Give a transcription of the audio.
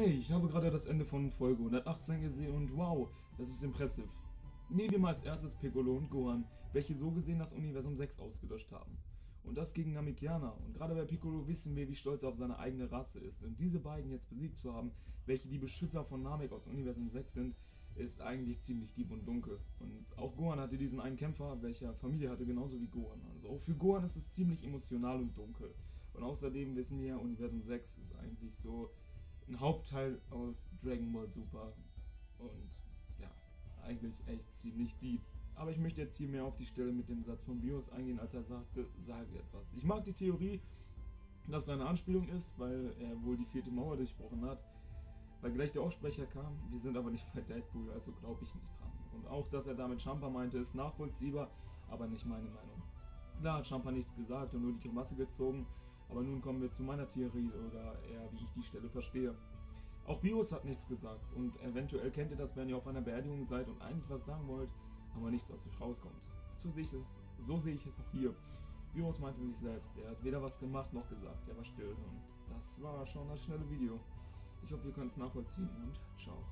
Hey, ich habe gerade das Ende von Folge 118 gesehen und wow, das ist impressive. Nehmen wir mal als erstes Piccolo und Gohan, welche so gesehen das Universum 6 ausgelöscht haben. Und das gegen Namekiana. Und gerade bei Piccolo wissen wir, wie stolz er auf seine eigene Rasse ist. Und diese beiden jetzt besiegt zu haben, welche die Beschützer von Namek aus Universum 6 sind, ist eigentlich ziemlich deep und dunkel. Und auch Gohan hatte diesen einen Kämpfer, welcher Familie hatte, genauso wie Gohan. Also auch für Gohan ist es ziemlich emotional und dunkel. Und außerdem wissen wir, Universum 6 ist eigentlich so ein Hauptteil aus Dragon Ball Super. Und ja, eigentlich echt ziemlich deep. Aber ich möchte jetzt hier mehr auf die Stelle mit dem Satz von Bios eingehen, als er sagte, sage etwas. Ich mag die Theorie, dass es eine Anspielung ist, weil er wohl die vierte Mauer durchbrochen hat weil gleich der Aufsprecher kam. Wir sind aber nicht bei Deadpool, also glaube ich nicht dran. Und auch, dass er damit Champa meinte, ist nachvollziehbar, aber nicht meine Meinung. Klar hat Champa nichts gesagt und nur die Grimasse gezogen, aber nun kommen wir zu meiner Theorie oder eher wie ich die Stelle verstehe. Auch Bios hat nichts gesagt und eventuell kennt ihr das, wenn ihr auf einer Beerdigung seid und eigentlich was sagen wollt, aber nichts aus euch rauskommt. So sehe ich es, so sehe ich es auch hier. Bios meinte sich selbst, er hat weder was gemacht noch gesagt, er war still und das war schon das schnelle Video. Ich hoffe, ihr könnt es nachvollziehen und ciao.